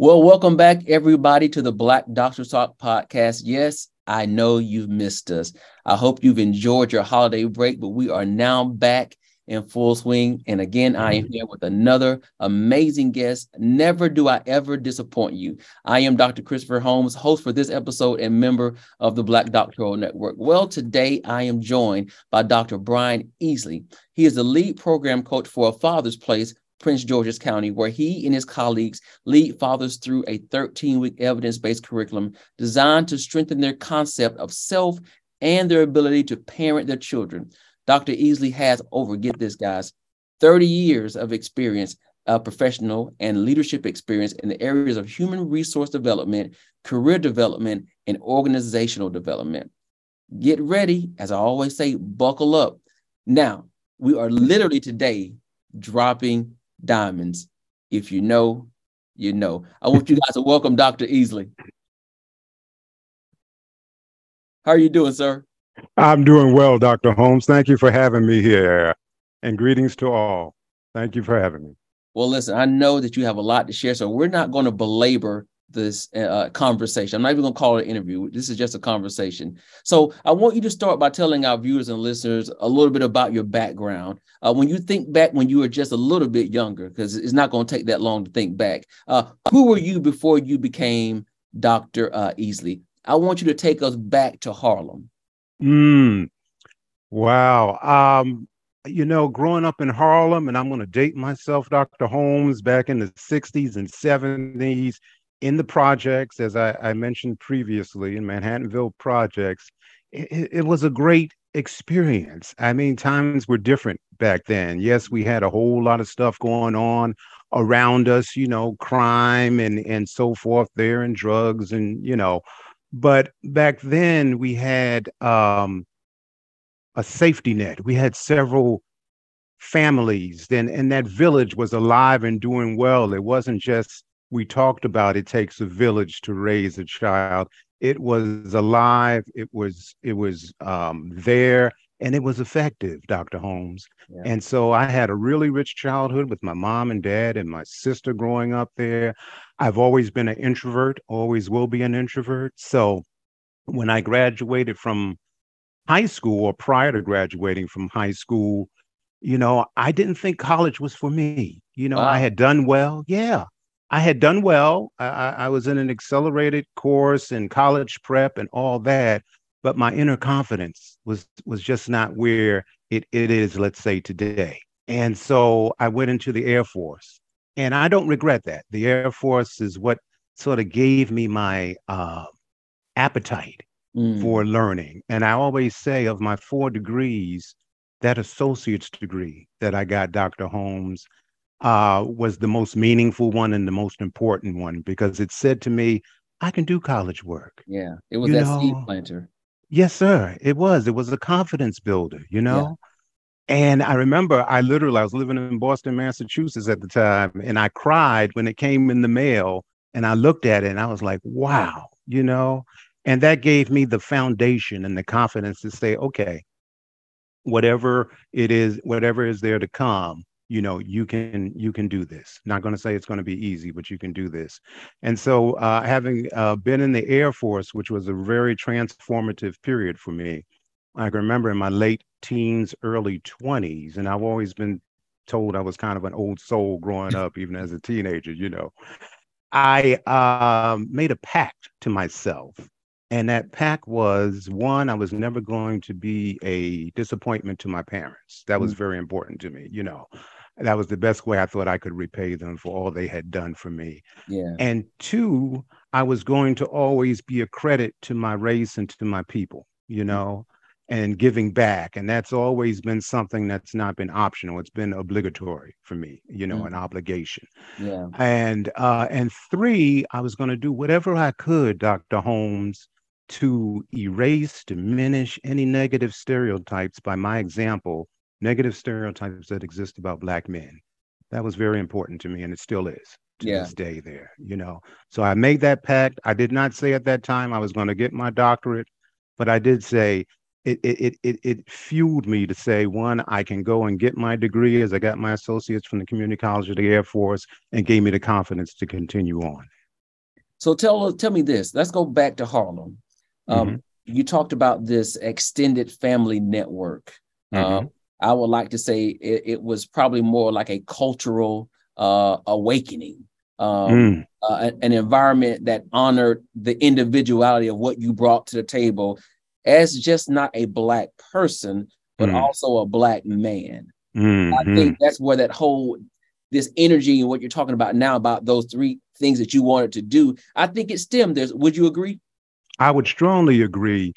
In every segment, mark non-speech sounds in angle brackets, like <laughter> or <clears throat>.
Well, welcome back, everybody, to the Black Doctor Talk podcast. Yes, I know you've missed us. I hope you've enjoyed your holiday break, but we are now back in full swing. And again, I am here with another amazing guest. Never do I ever disappoint you. I am Dr. Christopher Holmes, host for this episode and member of the Black Doctoral Network. Well, today I am joined by Dr. Brian Easley. He is the lead program coach for A Father's Place Prince George's County, where he and his colleagues lead fathers through a 13 week evidence based curriculum designed to strengthen their concept of self and their ability to parent their children. Dr. Easley has over, get this, guys, 30 years of experience, uh, professional and leadership experience in the areas of human resource development, career development, and organizational development. Get ready, as I always say, buckle up. Now, we are literally today dropping diamonds. If you know, you know. I want you guys to welcome Dr. Easley. How are you doing, sir? I'm doing well, Dr. Holmes. Thank you for having me here. And greetings to all. Thank you for having me. Well, listen, I know that you have a lot to share, so we're not going to belabor this uh, conversation. I'm not even going to call it an interview. This is just a conversation. So I want you to start by telling our viewers and listeners a little bit about your background. Uh, when you think back when you were just a little bit younger, because it's not going to take that long to think back, uh, who were you before you became Dr. Uh, Easley? I want you to take us back to Harlem. Mm. Wow. Um, you know, growing up in Harlem, and I'm going to date myself, Dr. Holmes, back in the 60s and 70s, in the projects, as I, I mentioned previously, in Manhattanville projects, it, it, was a great experience. I mean, times were different back then. Yes, we had a whole lot of stuff going on around us, you know, crime and and so forth there, and drugs, and you know, but back then we had um, a safety net. We had several families, and and that village was alive and doing well. It wasn't just we talked about it takes a village to raise a child. It was alive it was it was um, there and it was effective dr holmes. Yeah. and so i had a really rich childhood with my mom and dad and my sister growing up there. I've always been an introvert always will be an introvert. So when i graduated from high school or prior to graduating from high school you know i didn't think college was for me. You know wow. i had done well. Yeah I had done well. I, I, was in an accelerated course in college prep and all that, but my inner confidence was was just not where it, it is, let's say, today. And so I went into the Air Force. And I don't regret that. The Air Force is what sort of gave me my uh, appetite mm. for learning. And I always say of my four degrees, that associate's degree that I got, Dr. Holmes, uh, was the most meaningful one and the most important one because it said to me, I can do college work. Yeah, it was you that know? seed planter. Yes, sir. It was. It was a confidence builder, you know? Yeah. And I remember I literally, I was living in Boston, Massachusetts at the time, and I cried when it came in the mail. And I looked at it and I was like, wow, you know? And that gave me the foundation and the confidence to say, okay, whatever it is, whatever is there to come, you know you can you can do this. Not going to say it's going to be easy but you can do this. And so uh, having uh, been in the air force which was a very transformative period for me i can remember in my late teens early 20s and i've always been told i was kind of an old soul growing up even as a teenager you know i uh, made a pact to myself and that pact was one i was never going to be a disappointment to my parents. That was mm. very important to me you know that was the best way I thought I could repay them for all they had done for me. Yeah. And two, I was going to always be a credit to my race and to my people, you mm-hmm. know, and giving back. And that's always been something that's not been optional. It's been obligatory for me, you know, mm. an obligation. Yeah. And uh, and three, I was going to do whatever I could, Dr. Holmes, to erase, diminish any negative stereotypes by my example negative stereotypes that exist about black men. That was very important to me, and it still is to yeah. this day. There, you know. So I made that pact. I did not say at that time I was going to get my doctorate, but I did say it, it, it, it fueled me to say, one, I can go and get my degree as I got my associates from the Community College of the Air Force and gave me the confidence to continue on. So tell tell me this. Let's go back to Harlem. Um, mm-hmm. You talked about this extended family network. Mm-hmm. Um, I would like to say it, it, was probably more like a cultural uh, awakening, um, mm. uh, an environment that honored the individuality of what you brought to the table as just not a black person, but mm. also a black man. Mm-hmm. I think that's where that whole this energy and what you're talking about now about those three things that you wanted to do. I think it stemmed. There's, would you agree? I would strongly agree.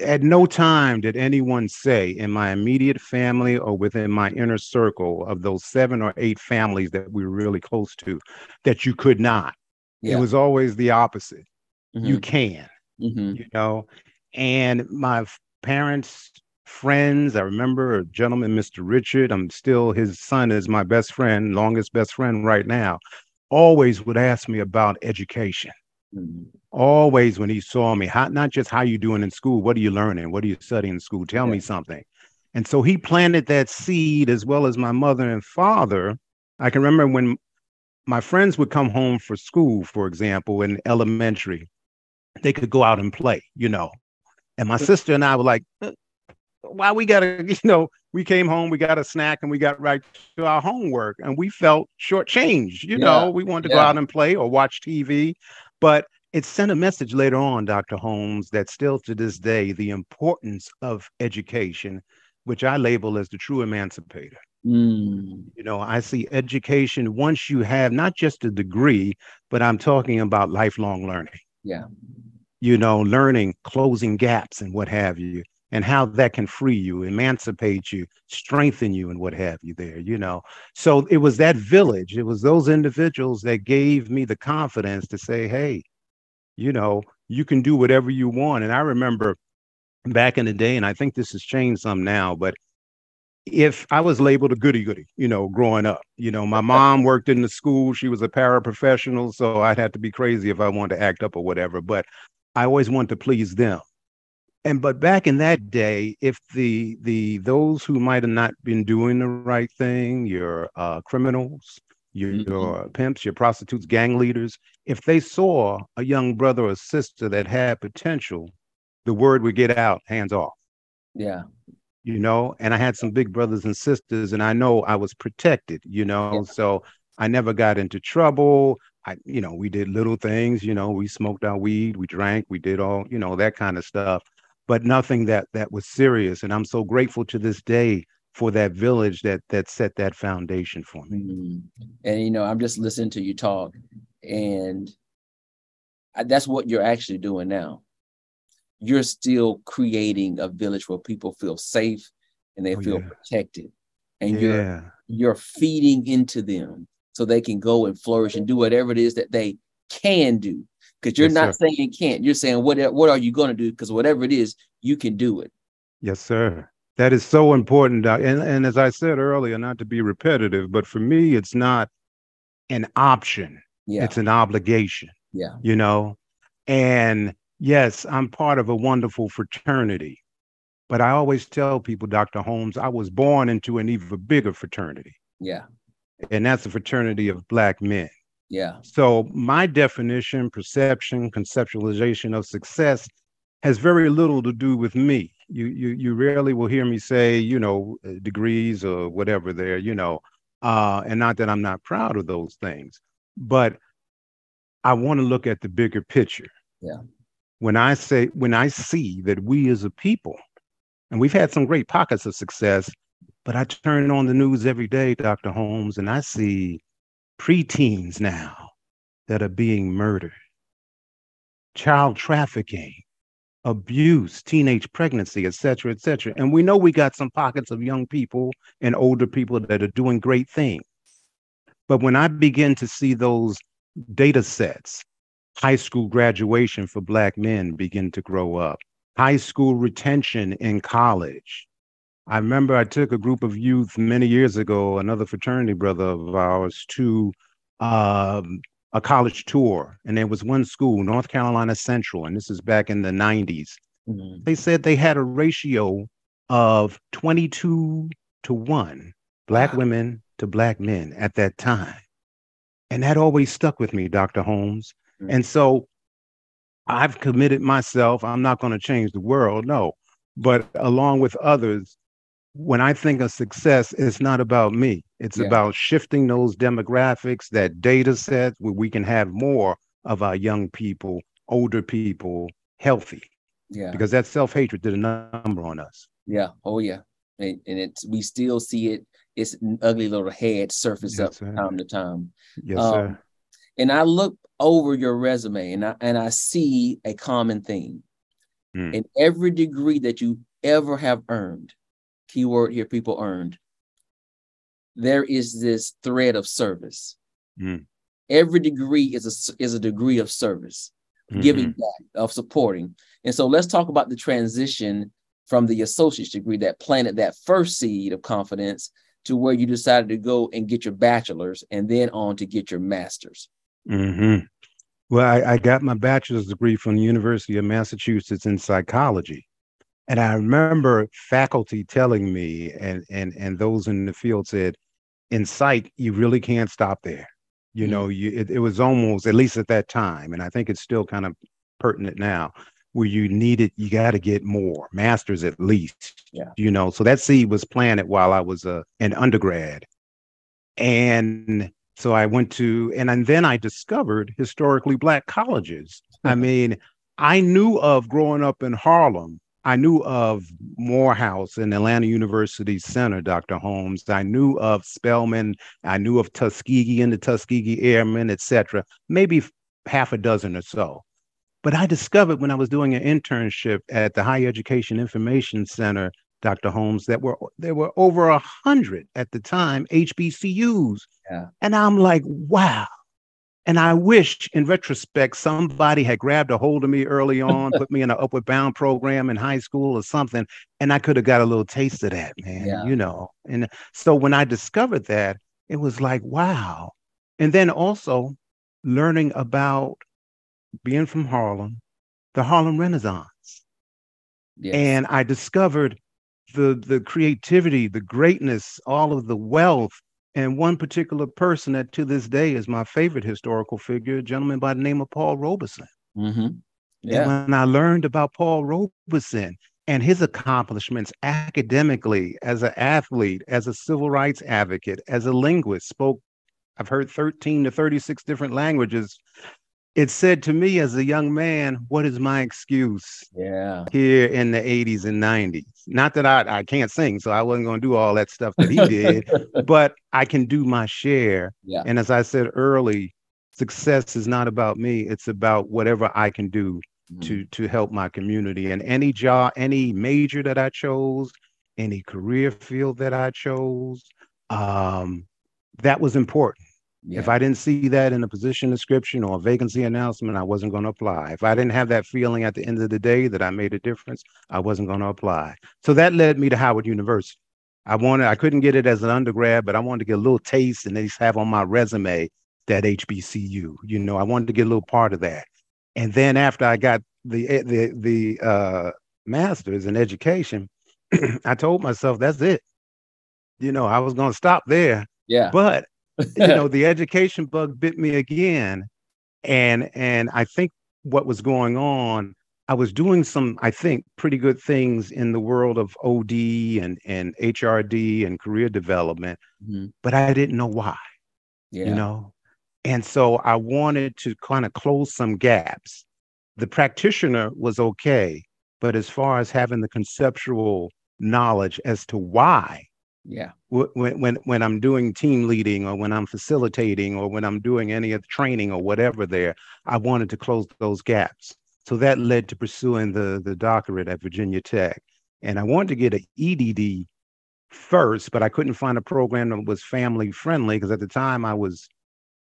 At no time did anyone say in my immediate family or within my inner circle of those seven or eight families that we were really close to that you could not. Yeah. It was always the opposite. Mm-hmm. You can, mm-hmm. you know. And my parents friends. I remember a gentleman, Mr. Richard. I'm still his son is my best friend, longest best friend right now. Always would ask me about education. Always when he saw me, how, not just how you doing in school, what are you learning? What are you studying in school? Tell yeah. me something. And so he planted that seed as well as my mother and father. I can remember when my friends would come home for school, for example, in elementary, they could go out and play, you know. And my sister and I were like, uh, why we gotta, <laughs> you know, we came home, we got a snack, and we got right to our homework, and we felt shortchanged. You yeah. know, we wanted to yeah. go out and play or watch TV, but it sent a message later on, Dr. Holmes, that still to this day, the importance of education, which I label as the true emancipator. Mm. You know, I see education once you have not just a degree, but I'm talking about lifelong learning. Yeah. You know, learning, closing gaps, and what have you and how that can free you, emancipate you, strengthen you, and what have you there, you know. So it was that village, it was those individuals that gave me the confidence to say, hey, you know, you can do whatever you want. And I remember back in the day, and I think this has changed some now, but if I was labeled a goody goody, you know, growing up, you know, my mom worked in the school, she was a paraprofessional, so I'd have to be crazy if I wanted to act up or whatever. But I always wanted to please them and but back in that day if the the those who might have not been doing the right thing your uh, criminals your, mm-hmm. your pimps your prostitutes gang leaders if they saw a young brother or sister that had potential the word would get out hands off yeah you know and i had some big brothers and sisters and i know i was protected you know yeah. so i never got into trouble I, you know, we did little things, you know, we smoked our weed, we drank, we did all, you know, that kind of stuff but nothing that that was serious. And I'm so grateful to this day for that village that that set that foundation for me. Mm-hmm. And you know, I'm just listening to you talk, and I, that's what you're actually doing now. You're still creating a village where people feel safe and they oh, feel yeah. protected, and yeah. you're you're feeding into them so they can go and flourish and do whatever it is that they can do because you're yes, not sir. saying can't. You're saying what what are you going to do? Because whatever it is, you can do it. Yes, sir. That is so important. And and as I said earlier, not to be repetitive, but for me, it's not an option. Yeah. It's an obligation. Yeah. You know, and yes, I'm part of a wonderful fraternity. But I always tell people, Dr. Holmes, I was born into an even bigger fraternity. Yeah. And that's the fraternity of black men. Yeah. So my definition, perception, conceptualization of success has very little to do with me. You you you rarely will hear me say, you know, uh, degrees or whatever there, you know, uh, and not that I'm not proud of those things, but I want to look at the bigger picture. Yeah. When I say when I see that we as a people, and we've had some great pockets of success, but I turn on the news every day, Dr. Holmes, and I see preteens now that are being murdered, child trafficking, abuse, teenage pregnancy, et cetera, et cetera. And we know we got some pockets of young people and older people that are doing great things. But when I begin to see those data sets, high school graduation for Black men begin to grow up, high school retention in college, I remember I took a group of youth many years ago, another fraternity brother of ours, to um, a college tour. And there was one school, North Carolina Central, and this is back in the 90s. Mm-hmm. They said they had a ratio of 22 to 1 Black wow. women to Black men at that time. And that always stuck with me, Dr. Holmes, Mm-hmm. And so I've committed myself. I'm not going to change the world, no. But along with others, when I think of success, it's not about me. It's yeah. about shifting those demographics, that data set where we can have more of our young people, older people healthy. Yeah. Because that self-hatred did a number on us. Yeah. Oh yeah. And, and it's we still see it, it's an ugly little head surface yes, up sir. time to time. Yes, um, sir. And I look over your resume and I and I see a common theme. Mm. In every degree that you ever have earned, keyword here, people earned, there is this thread of service. Mm. Every degree is a is a degree of service, mm-hmm. giving back, of supporting. And so let's talk about the transition from the associate's degree that planted that first seed of confidence to where you decided to go and get your bachelor's and then on to get your master's. Mm-hmm. Well, I, I, got my bachelor's degree from the University of Massachusetts in psychology. And I remember faculty telling me, and, and, and those in the field said, in psych, you really can't stop there. You mm-hmm. know, you, it, it was almost, at least at that time, and I think it's still kind of pertinent now, where you needed, you got to get more, masters at least. Yeah. You know, so that seed was planted while I was uh, an undergrad. And so I went to, and, and then I discovered historically Black colleges. I <laughs> mean, I knew of growing up in Harlem. I knew of Morehouse and Atlanta University Center, Dr. Holmes. I knew of Spelman. I knew of Tuskegee and the Tuskegee Airmen, etc. Maybe half a dozen or so. But I discovered when I was doing an internship at the Higher Education Information Center, Dr. Holmes, that were there were over a hundred at the time HBCUs yeah. And I'm like, wow. And I wish in retrospect somebody had grabbed a hold of me early <laughs> on, put me in an upward bound program in high school or something, and I could have got a little taste of that, man. Yeah. You know. And uh, so when I discovered that, it was like, wow. And then also learning about being from Harlem, the Harlem Renaissance. Yes. And I discovered the the creativity, the greatness, all of the wealth and one particular person that to this day is my favorite historical figure, a gentleman by the name of Paul Robeson. Mm-hmm. Yeah. And when I learned about Paul Robeson and his accomplishments academically, as an athlete, as a civil rights advocate, as a linguist, spoke, I've heard 13 to 36 different languages, it said to me as a young man, what is my excuse? Yeah. Here in the 80s and 90s. Not that I, I can't sing, so I wasn't going to do all that stuff that he did, <laughs> but I can do my share. Yeah. And as I said early, success is not about me, it's about whatever I can do mm-hmm. to to help my community. And any job, any major that I chose, any career field that I chose, um, that was important yeah. If I didn't see that in a position description or a vacancy announcement, I wasn't going to apply. If I didn't have that feeling at the end of the day that I made a difference, I wasn't going to apply. So that led me to Howard University. I wanted, I couldn't get it as an undergrad, but I wanted to get a little taste and at least have on my resume that HBCU. You know, I wanted to get a little part of that. And then after I got the eh, the the uh, master's in education, <clears throat> I told myself that's it. You know, I was going to stop there. Yeah. But you know, <laughs> the education bug bit me again. And and I think what was going on, I was doing some, I think, pretty good things in the world of OD and and HRD and career development, mm-hmm. but I didn't know why. Yeah. You know? And so I wanted to kind of close some gaps. The practitioner was okay, but as far as having the conceptual knowledge as to why yeah. When, when, when I'm doing team leading or when I'm facilitating or when I'm doing any of the training or whatever there, I wanted to close those gaps. So that led to pursuing the, the doctorate at Virginia Tech. And I wanted to get an EDD first, but I couldn't find a program that was family friendly because at the time I was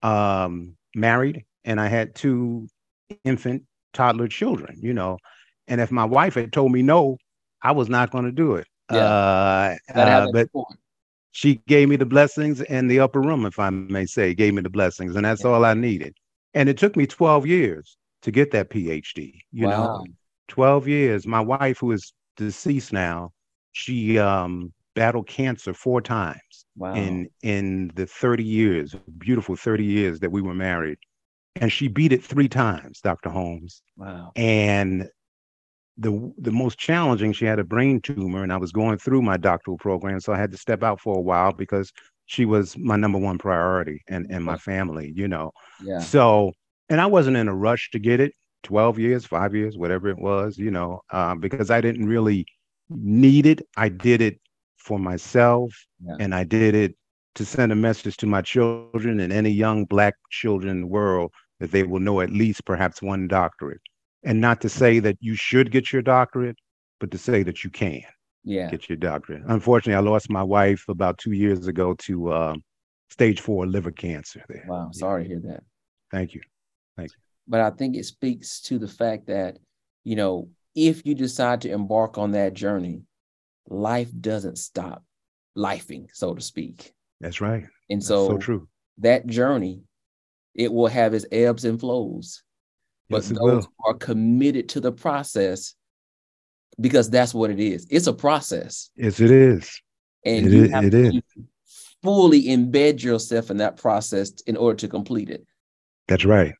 um, married and I had two infant toddler children, you know. And if my wife had told me no, I was not going to do it. Yeah. Uh, uh, but she gave me the blessings in the upper room, if I may say, gave me the blessings, and that's yeah. all I needed. And it took me 12 years to get that PhD. You wow. know, 12 years. My wife, who is deceased now, she um, battled cancer four times wow. in in the 30 years, beautiful 30 years that we were married. and she beat it three times, Dr. Holmes. Wow. And the the most challenging, she had a brain tumor, and I was going through my doctoral program, so I had to step out for a while because she was my number one priority and and my family, you know. Yeah. So, and I wasn't in a rush to get it. 12 years, five years, whatever it was, you know, um, because I didn't really need it. I did it for myself Yeah. and I did it to send a message to my children and any young black children in the world that they will know at least perhaps one doctorate. And not to say that you should get your doctorate, but to say that you can Yeah. get your doctorate. Unfortunately, I lost my wife about two years ago to uh, stage four liver cancer. There. Wow. Sorry to hear that. Thank you, thank you. But I think it speaks to the fact that, you know, if you decide to embark on that journey, life doesn't stop lifing, so to speak. That's right. And That's so, so true. that journey, it will have its ebbs and flows. But Yes, those who are committed to the process, because that's what it is. It's a process. Yes, it is. And It you is- have it to is. fully embed yourself in that process in order to complete it. That's right.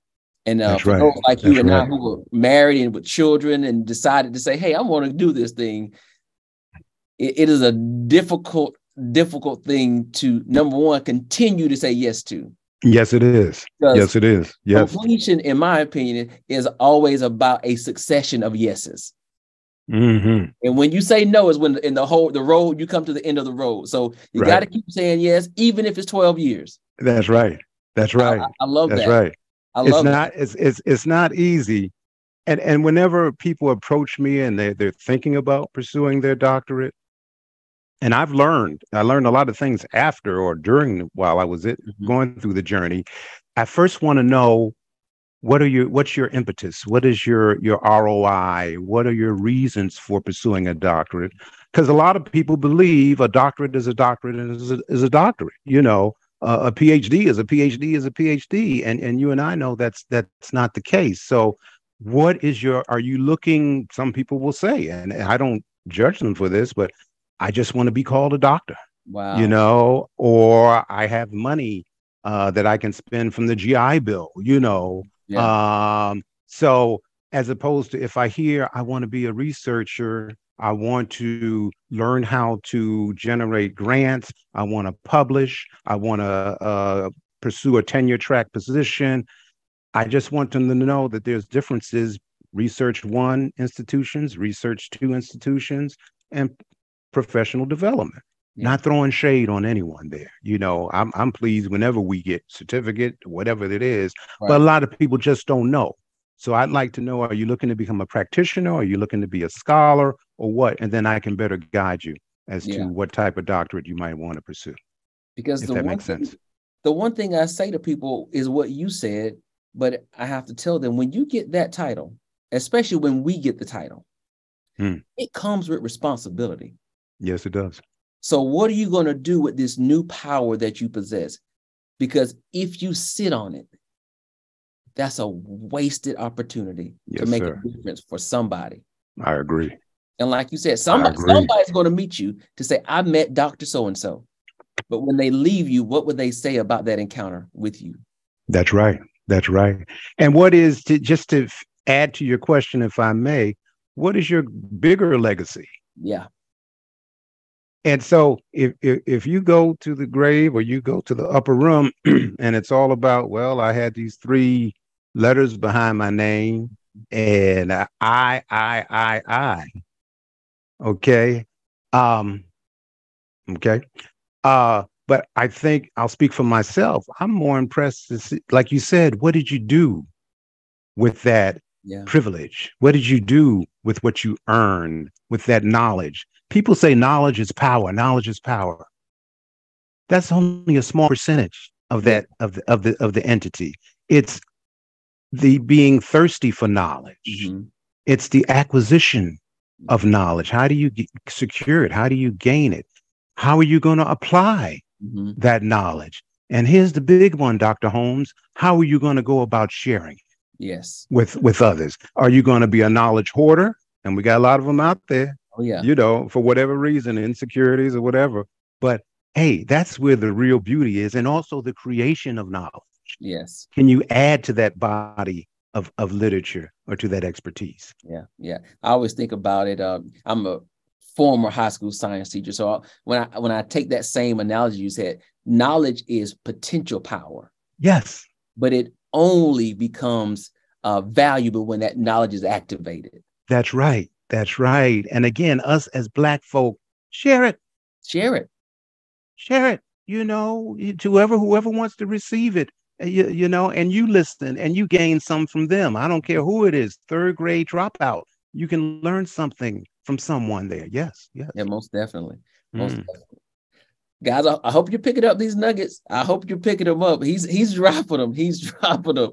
And uh, That's right. like you That's and I who were married and with children and decided to say, "Hey, I want to do this thing," it- it is a difficult, difficult thing to number one continue to say yes to. Yes, it is. Yes, it is. Yes. completion, in my opinion, is always about a succession of yeses. hmm And when you say no, is when in the whole the road you come to the end of the road. So you Right. got to keep saying yes, even if it's twelve years. That's right. That's right. I, I love That's that. right. I it's love that. not it's it's it's not easy. And and whenever people approach me and they they're thinking about pursuing their doctorate, and I've learned, I learned a lot of things after or during while I was it, Mhm. going through the journey. I first want to know what are your what's your impetus? What is your your ROI? What are your reasons for pursuing a doctorate? Because a lot of people believe a doctorate is a doctorate and is a, is a doctorate. You know, uh, a PhD is a PhD is a PhD, and and you and I know that's that's not the case. So, what is your? Are you looking? Some people will say, and I don't judge them for this, but I just want to be called a doctor Wow. you know, or I have money uh, that I can spend from the GI Bill, you know. Um, so as opposed to if I hear I want to be a researcher, I want to learn how to generate grants, I want to publish, I want to uh, pursue a tenure track position. I just want them to know that there's differences research one institutions, research two institutions, and professional development Yeah. not throwing shade on anyone there. You know, I'm I'm pleased whenever we get certificate, whatever it is. But a lot of people just don't know. So I'd like to know: Are you looking to become a practitioner? Are you looking to be a scholar, or what? And then I can better guide you as Yeah. to what type of doctorate you might want to pursue. because If the that makes thing, sense. the one thing I say to people is what you said, but I have to tell them when you get that title, especially when we get the title, Hmm. it comes with responsibility. Yes, it does. So, what are you going to do with this new power that you possess? Because if you sit on it, that's a wasted opportunity to make sir. a difference for somebody. I agree. And like you said, somebody, somebody's going to meet you to say, I met Dr. So and so. But when they leave you, what would they say about that encounter with you? That's right. That's right. And what is to, just to add to your question, if I may, what is your bigger legacy? Yeah. And so if, if if you go to the grave or you go to the upper room <clears throat> and it's all about, well, I had these three letters behind my name and I I I I. Okay. Um okay. Uh but I think I'll speak for myself. I'm more impressed to see, like you said, what did you do with that Yeah. privilege? What did you do with what you earned with that knowledge? People say knowledge is power. Knowledge is power. That's only a small percentage of that of the of the of the entity. It's the being thirsty for knowledge. Mhm. It's the acquisition of knowledge. How do you get, secure it? How do you gain it? How are you going to apply Mhm. that knowledge? And here's the big one, Dr. Holmes. How are you going to go about sharing? Yes. with with others are you going to be a knowledge hoarder and we got a lot of them out there Oh, yeah. you know for whatever reason insecurities or whatever but hey that's where the real beauty is and also the creation of knowledge Yes. Can you add to that body of, of literature or to that expertise? Yeah, yeah. I always think about it. Uh, I'm a former high school science teacher, so when I when I take that same analogy you said, knowledge is potential power. Yes. But it only becomes uh, valuable when that knowledge is activated. That's right. That's right. And again, us as Black folk, share it. Share it. Share it. You know, to whoever whoever wants to receive it. Uh, you, you know, and you listen and you gain some from them. I don't care who it is, third grade dropout. You can learn something from someone there. Yes, yes. Yeah, most definitely. Most mm. definitely. Guys, I, I, hope you're picking up these nuggets. I hope you're picking them up. He's he's <laughs> dropping them. He's <laughs> dropping them.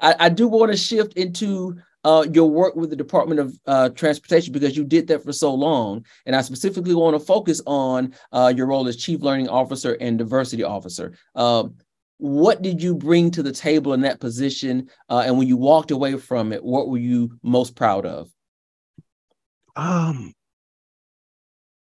I, I do want to shift into uh, your work with the Department of uh, Transportation because you did that for so long. And I specifically want to focus on uh, your role as Chief Learning Officer and Diversity Officer. Um, what did you bring to the table in that position? Uh, and when you walked away from it, what were you most proud of? Um,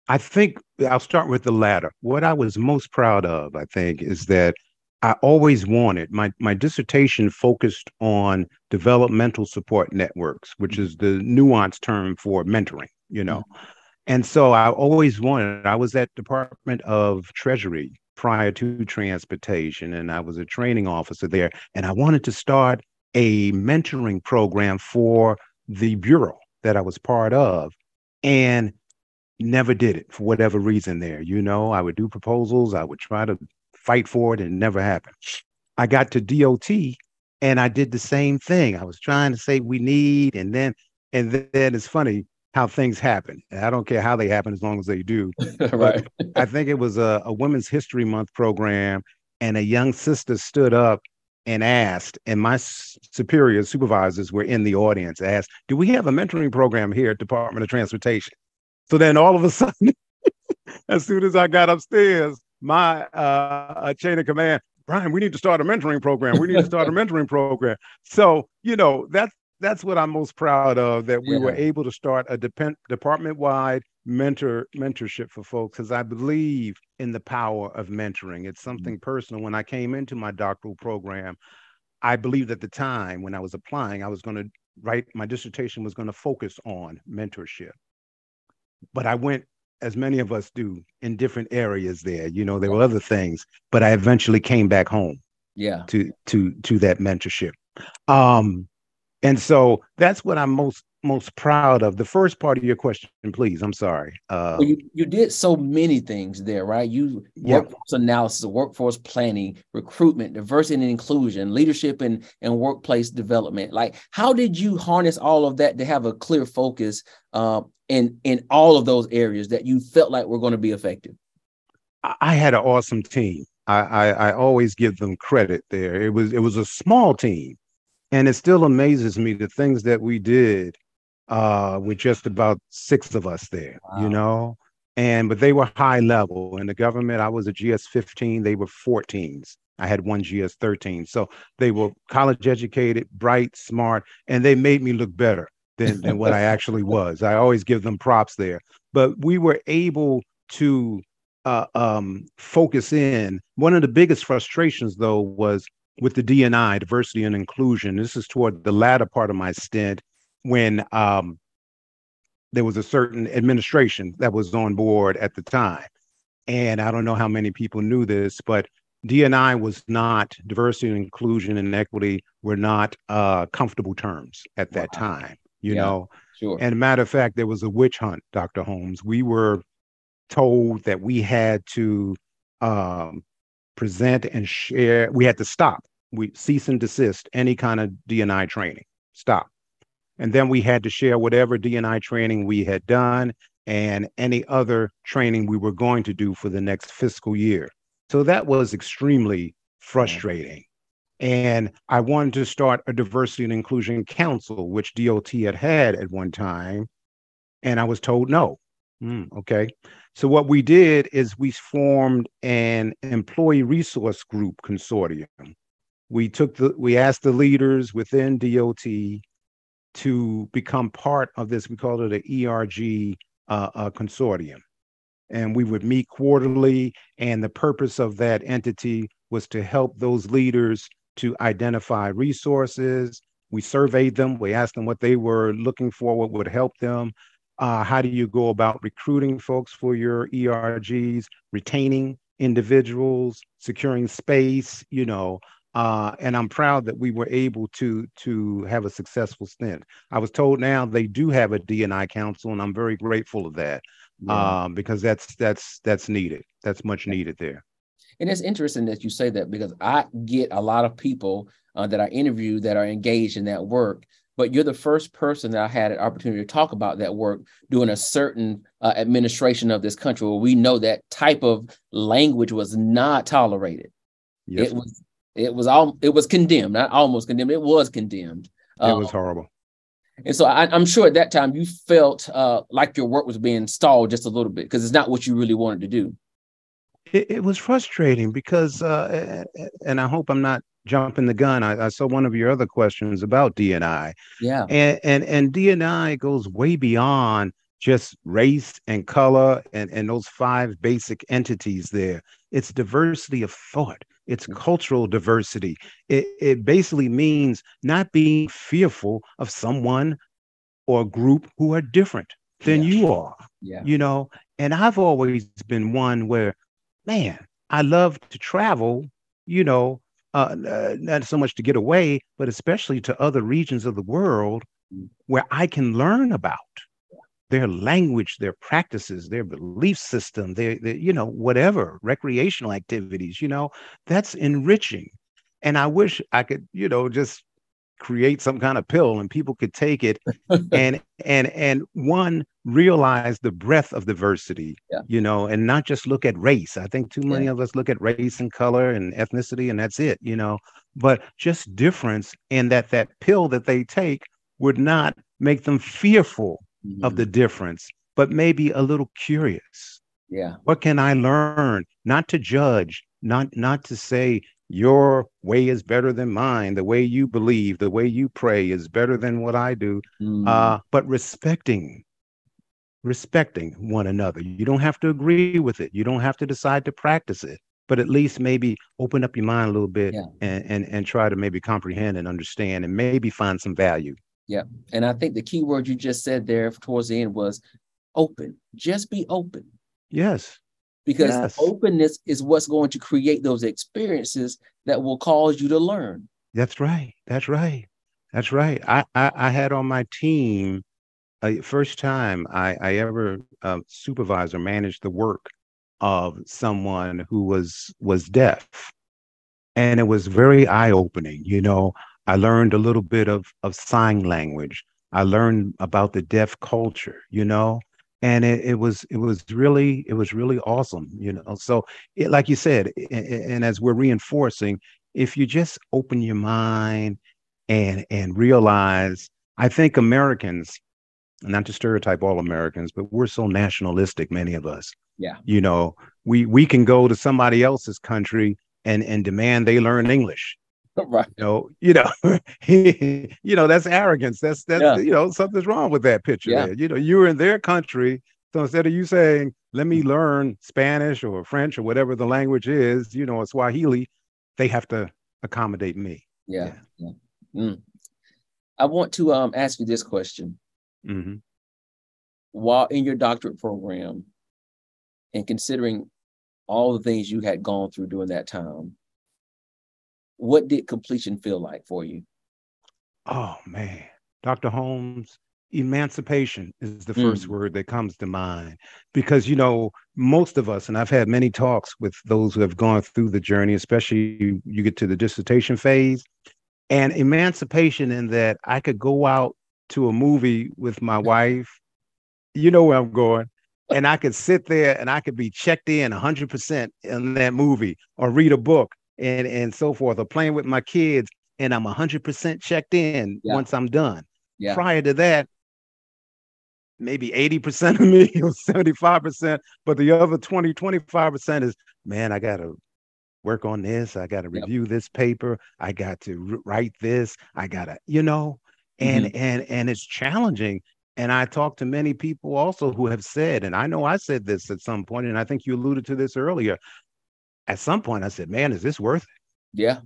I think I'll start with the latter. What I was most proud of, I think, is that I always wanted my my dissertation focused on developmental support networks, which is the nuanced term for mentoring, you know. Mm-hmm. And so I always wanted, I was at Department of Treasury prior to transportation, and I was a training officer there. And I wanted to start a mentoring program for the bureau that I was part of. And never did it for whatever reason there. You know, I would do proposals, I would try to fight for it, and it never happened. I got to DOT and I did the same thing. I was trying to say we need, and then and then it's funny how things happen. I don't care how they happen as long as they do. <laughs> right. I think it was a, a Women's History Month program, and a young sister stood up and asked, and my superiors, supervisors were in the audience, asked, Do we have a mentoring program here at Department of Transportation? So then all of a sudden, <laughs> as soon as I got upstairs, my uh, chain of command, Brian, we need to start a mentoring program. We need to start a <laughs> mentoring program. So, you know, that's that's what I'm most proud of that we yeah. were able to start a depend, department-wide mentor mentorship for folks because I believe in the power of mentoring. It's mm-hmm. something mm-hmm. personal. When I came into my doctoral program, I believed at the time when I was applying, I was going to write my dissertation was going to focus on mentorship but I went as many of us do in different areas there. You know, there were other things, but I eventually came back home. Yeah. To to to that mentorship. Um and so that's what I'm most most proud of. The first part of your question, please. I'm sorry. Uh, well, you, you did so many things there, right? You yep. workforce analysis, workforce planning, recruitment, diversity and inclusion, leadership and, and workplace development. Like, how did you harness all of that to have a clear focus uh, in in all of those areas that you felt like were going to be effective? I had an awesome team. I, I, I always give them credit there. It was it was a small team, and it still amazes me the things that we did uh, with just about six of us there. Wow. You know, and but they were high level. In the government, I was a GS 15. They were 14s. I had one GS 13. So they were college educated, bright, smart, and they made me look better than, than what I <laughs> actually was. I always give them props there. But we were able to uh, um, focus in. One of the biggest frustrations, though, was with the DNI, diversity and inclusion. This is toward the latter part of my stint when um, there was a certain administration that was on board at the time. And I don't know how many people knew this, but DNI was not diversity and inclusion and equity were not uh, comfortable terms at that wow. time you yeah, know. Sure. And matter of fact, there was a witch hunt, Dr. Holmes. We were told that we had to um, present and share. We had to stop. We cease and desist any kind of DNI training. Stop. And then we had to share whatever DNI training we had done and any other training we were going to do for the next fiscal year. So that was extremely frustrating. And I wanted to start a diversity and inclusion council, which DOT had had at one time. And I was told no. Mm, okay. So what we did is we formed an employee resource group consortium. We took the we asked the leaders within DOT to become part of this. We called it an ERG uh, uh, consortium, and we would meet quarterly. And the purpose of that entity was to help those leaders to identify resources. We surveyed them. We asked them what they were looking for, what would help them. Uh, how do you go about recruiting folks for your ERGs, retaining individuals, securing space, you know, uh, and I'm proud that we were able to to have a successful stint. I was told now they do have a DNI council, and I'm very grateful of that yeah. um, because that's that's that's needed. That's much needed there. And it's interesting that you say that because I get a lot of people uh, that I interview that are engaged in that work. But you're the first person that I had an opportunity to talk about that work during a certain uh, administration of this country where we know that type of language was not tolerated. Yes. It was it was all it was condemned, not almost condemned. It was condemned. It was uh, horrible. And so I, am sure at that time you felt uh, like your work was being stalled just a little bit because it's not what you really wanted to do. It, it was frustrating because, uh, and I hope I'm not jumping the gun. I, I, saw one of your other questions about DNI. Yeah. And, and and DNI goes way beyond just race and color and, and those five basic entities there. It's diversity of thought. It's mm. cultural diversity. It, it basically means not being fearful of someone or group who are different than yeah. you are. Yeah. You know, and I've always been one where, man, I love to travel, you know, uh, uh, not so much to get away, but especially to other regions of the world mm. where I can learn about their language, their practices, their belief system, their, their, you know, whatever, recreational activities, you know, that's enriching. And I wish I could, you know, just create some kind of pill and people could take it <laughs> and and and one realize the breadth of diversity yeah. you know and not just look at race i think too many yeah. of us look at race and color and ethnicity and that's it you know but just difference and that that pill that they take would not make them fearful mm-hmm. of the difference, but maybe a little curious. Yeah. What can I learn? Not to judge, not not to say your way is better than mine, the way you believe, the way you pray is better than what I do. Mm. Uh, but respecting, respecting one another. You don't have to agree with it. You don't have to decide to practice it, but at least maybe open up your mind a little bit yeah. and, and and try to maybe comprehend and understand and maybe find some value. Yeah. And I think the key word you just said there towards the end was open. Just be open. Yes. Because yes. openness is what's going to create those experiences that will cause you to learn. That's right. That's right. That's right. I I, I had on my team uh, first time I, I ever uh, supervised or managed the work of someone who was was deaf, and it was very eye opening. You know, I learned a little bit of, of sign language. I learned about the deaf culture, you know, and it, it was it was really it was really awesome, you know. So, it, like you said, and, and as we're reinforcing, if you just open your mind and and realize, I think Americans, not to stereotype all Americans, but we're so nationalistic, many of us. Yeah. You know, we we can go to somebody else's country and and demand they learn English <laughs> right. You know, you know, <laughs> you know, that's arrogance. That's that's yeah. you know, something's wrong with that picture yeah. there. You know, you were in their country. So instead of you saying, let me learn Spanish or French or whatever the language is, you know, Swahili, they have to accommodate me. Yeah. yeah. Mm. I want to um, ask you this question. Mm-hmm. While in your doctorate program and considering all the things you had gone through during that time, what did completion feel like for you? Oh man, Dr. Holmes, emancipation is the first mm. word that comes to mind because you know most of us and i've had many talks with those who have gone through the journey especially you, you get to the dissertation phase and emancipation in that i could go out to a movie with my <laughs> wife you know where i'm going and i could sit there and i could be checked in 100% in that movie or read a book and and so forth, or playing with my kids, and I'm 100% checked in yeah. once I'm done. Yeah. Prior to that, maybe 80% of me or 75%, but the other 20, 25% is, man, I got to work on this. I got to review yep. this paper. I got to write this. I got to, you know, and, mm-hmm. and, and it's challenging. And I talked to many people also who have said, and I know I said this at some point, and I think you alluded to this earlier at some point I said, man, is this worth it? Yeah.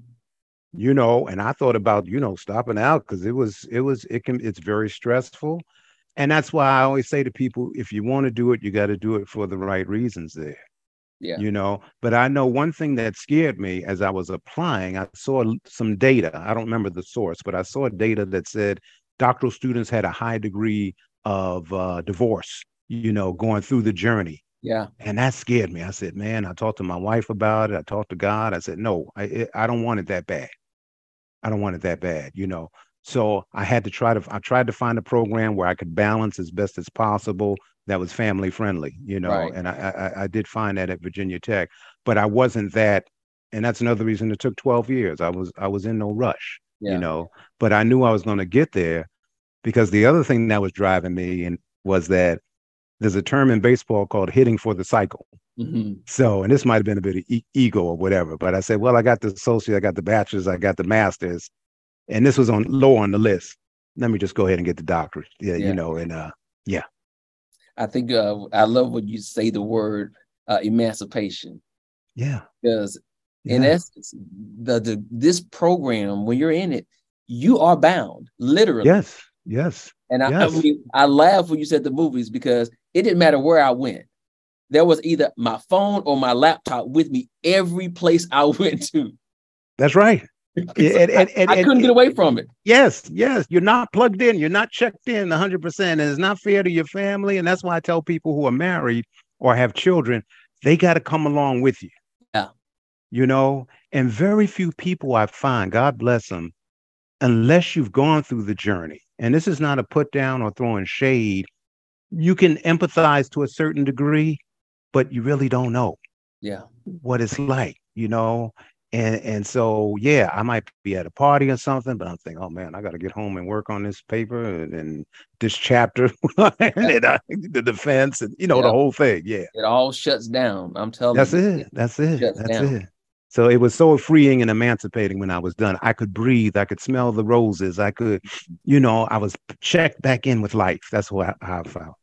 you know, and I thought about, you know, stopping out because it was, it was, it can, it's very stressful. And that's why I always say to people, if you want to do it, you got to do it for the right reasons there. Yeah. You know, but I know one thing that scared me as I was applying, I saw some data. I don't remember the source, but I saw data that said doctoral students had a high degree of uh, divorce, you know, going through the journey. Yeah. And that scared me. I said, man, I talked to my wife about it. I talked to God. I said, no, I, I don't want it that bad. I don't want it that bad, you know. So I had to try to I tried to find a program where I could balance as best as possible that was family friendly, you know. Right. And I, I I did find that at Virginia Tech, but I wasn't that, and that's another reason it took 12 years. I was I was in no rush, Yeah. you know, but I knew I was going to get there because the other thing that was driving me and was that there's a term in baseball called hitting for the cycle. Mhm. So, and this might have been a bit of e- ego or whatever, but I said, well, I got the associate, I got the bachelor's, I got the master's, and this was on low on the list. Let me just go ahead and get the doctorate. Yeah, Yeah. you know, and uh, yeah. I think uh, I love when you say the word uh, emancipation yeah, because in yeah. essence, the, the this program when you're in it, you are bound literally. yes, yes, And I, Yes. I mean, I laugh when you said the movies because it didn't matter where I went. There was either my phone or my laptop with me every place I <laughs> went to. that's right. <laughs> And- and- and- I, I couldn't get away from it. Yes, yes. You're not plugged in. You're not checked in 100%. And it's not fair to your family. And that's why I tell people who are married or have children, they got to come along with you. Yeah. You know, and very few people I find, God bless them, unless you've gone through the journey. And this is not a put down or throwing shade. You can empathize to a certain degree, but you really don't know Yeah. what it's like, you know. And and so yeah, I might be at a party or something, but I'm thinking, oh man, I got to get home and work on this paper and, and this chapter, <laughs> and, uh, the defense, and you know Yeah. the whole thing. Yeah, It all shuts down. I'm telling you. that's you. it. That's it. That's down. it. So it was so freeing and emancipating when I was done. I could breathe. I could smell the roses. I could, you know, I was checked back in with life. That's what how I felt.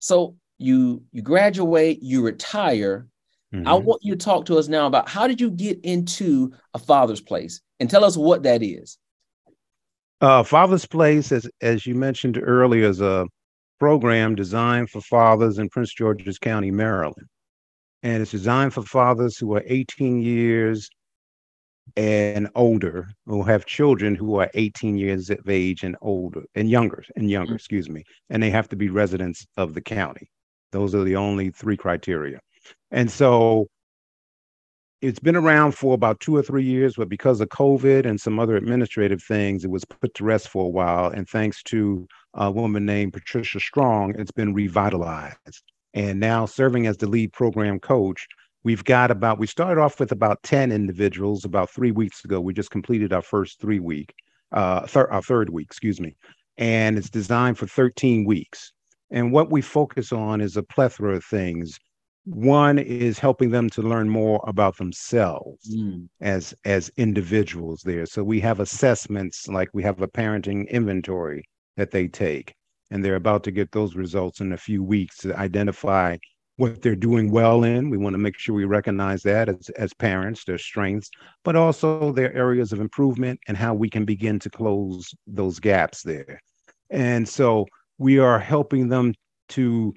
So you you graduate, you retire. I Mhm. want you to talk to us now about how did you get into a father's place and tell us what that is. Uh, Father's Place, as as you mentioned earlier, is a program designed for fathers in Prince George's County, Maryland, and it's designed for fathers who are 18 years and older, who have children who are 18 years of age and older and younger and younger, Mhm. excuse me, and they have to be residents of the county. Those are the only three criteria, and so it's been around for about two or three years, but because of COVID and some other administrative things, it was put to rest for a while. And thanks to a woman named Patricia Strong, it's been revitalized. And now, serving as the lead program coach, we've got about, we started off with about 10 individuals about three weeks ago. We just completed our first three week, uh, thir- our third week, excuse me. And it's designed for 13 weeks. And what we focus on is a plethora of things. One is helping them to learn more about themselves Mm, as as individuals there. So we have assessments like we have a parenting inventory that they take, and they're about to get those results in a few weeks to identify what they're doing well in. We want to make sure we recognize that as as parents, their strengths, but also their areas of improvement and how we can begin to close those gaps there. And so we are helping them to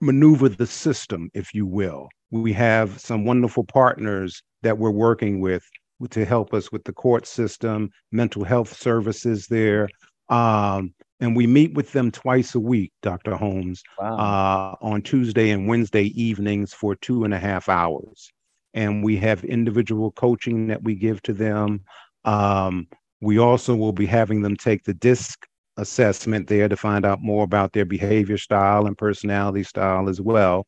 maneuver the system, if you will. We have some wonderful partners that we're working with to help us with the court system, mental health services there. Um, and we meet with them twice a week, Dr. Holmes, wow. uh, on Tuesday and Wednesday evenings for two and a half hours. And we have individual coaching that we give to them. Um, we also will be having them take the DISC assessment there to find out more about their behavior style and personality style as well.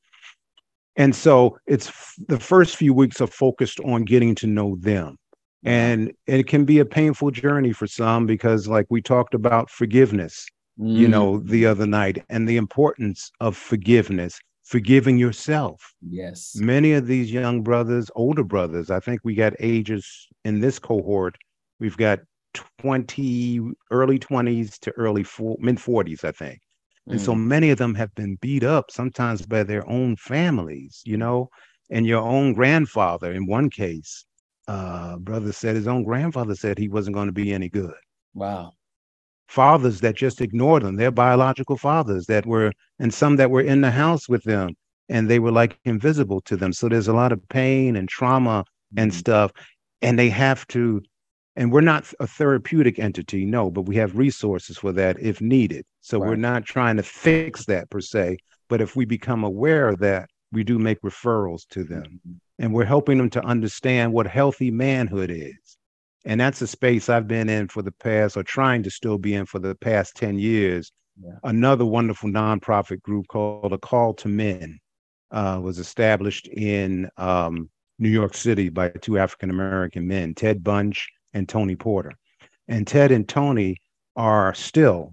And so it's f- the first few weeks are focused on getting to know them. And it can be a painful journey for some because, like we talked about forgiveness, you Mm, know, the other night, and the importance of forgiveness, forgiving yourself. yes. Many of these young brothers, older brothers, I think we got ages in this cohort, we've got 20, early 20s to early four, mid 40s, I think. And so Mm, many of them have been beat up, sometimes by their own families, you know, and your own grandfather in one case. Uh, brother said his own grandfather said he wasn't going to be any good. Wow. Fathers that just ignored them, their biological fathers that were, and some that were in the house with them, and they were like invisible to them. So there's a lot of pain and trauma and Mhm. stuff, and they have to. And we're not a therapeutic entity, no, but we have resources for that if needed. So we're not trying to fix that per se, but if we become aware of that, we do make referrals to them Mhm. And we're helping them to understand what healthy manhood is. And that's a space I've been in for the past, or trying to still be in for the past 10 years. Yeah. Another wonderful nonprofit group called A Call to Men uh, was established in um, New York City by two African American men, Ted Bunch and Tony Porter. And Ted and Tony are still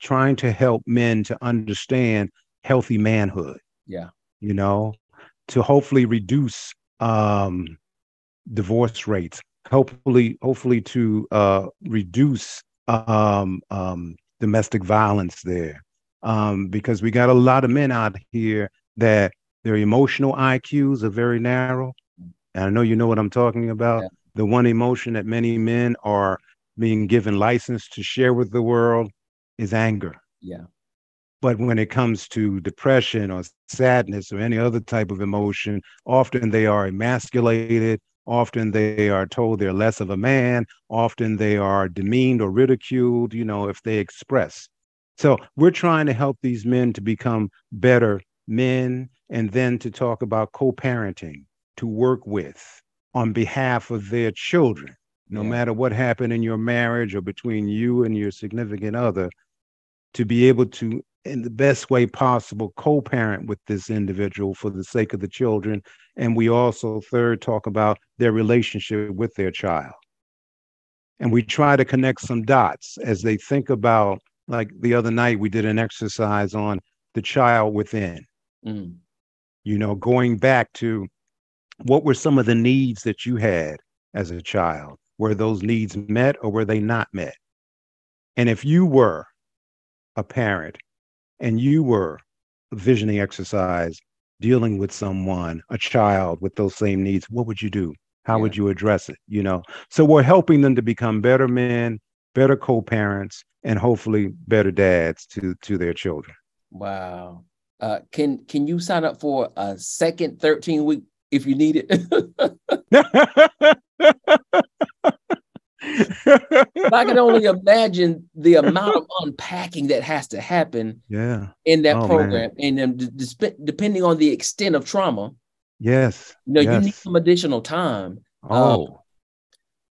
trying to help men to understand healthy manhood Yeah. you know, to hopefully reduce um, divorce rates, hopefully, hopefully to uh, reduce um, um, domestic violence there, um, because we got a lot of men out here that their emotional IQs are very narrow, and I know you know what I'm talking about. Yeah. The one emotion that many men are being given license to share with the world is anger. Yeah. But when it comes to depression or sadness or any other type of emotion, often they are emasculated. Often they are told they're less of a man. Often they are demeaned or ridiculed, you know, if they express. So we're trying to help these men to become better men and then to talk about co parenting, to work with on behalf of their children, no Yeah. matter what happened in your marriage or between you and your significant other, to be able to in the best way possible co-parent with this individual for the sake of the children. And we also third talk about their relationship with their child. And we try to connect some dots as they think about like the other night we did an exercise on the child within. Mm. you know going back to what were some of the needs that you had as a child? Were those needs met or were they not met? And if you were a parent and you were visioning exercise dealing with someone a child with those same needs what would you do how Yeah. would you address it you know so we're helping them to become better men better co-parents and hopefully better dads to to their children Wow. Uh, can can you sign up for a second 13 week if you need it? <laughs> <laughs> I can only <laughs> imagine the amount of unpacking that has to happen yeah in that Oh, man. program, and then d- d- depending on the extent of trauma, yes you know, you need some additional time. Uh, oh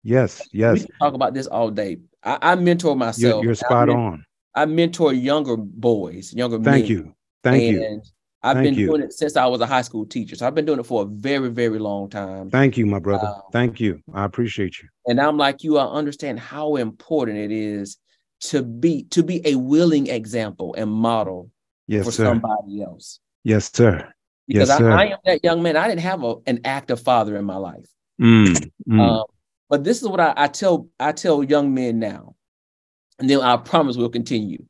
yes Yes. We yes can talk about this all day. I, I mentor myself. you're, you're I spot men- on I mentor younger boys, younger thank men. you thank you and I've Thank been you. doing it since I was a high school teacher. So I've been doing it for a very, very long time. thank you my brother Um, thank you i appreciate you And I'm like you, I understand how important it is to be to be a willing example and model yes for sir somebody else. yes sir Because Yes, I, sir. I am that young man. I didn't have a, an active father in my life. Mm, mm. Um, but this is what I, I tell I tell young men now, and then I promise we'll continue.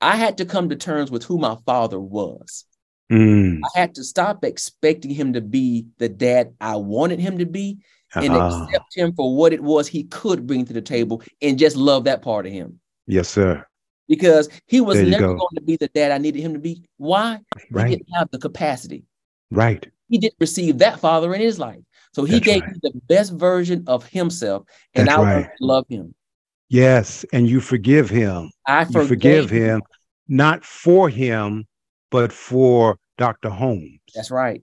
I had to come to terms with who my father was. Mm. I had to stop expecting him to be the dad I wanted him to be and Ah, accept him for what it was he could bring to the table and just love that part of him. yes, sir. Because he was never go. going to be the dad I needed him to be. Why? He Right, didn't have the capacity. right. He didn't receive that father in his life. So he That's gave right. me the best version of himself, and That's I right. love him. Yes, and you forgive him. I You forgive him, not for him, but for Dr. Holmes, That's right.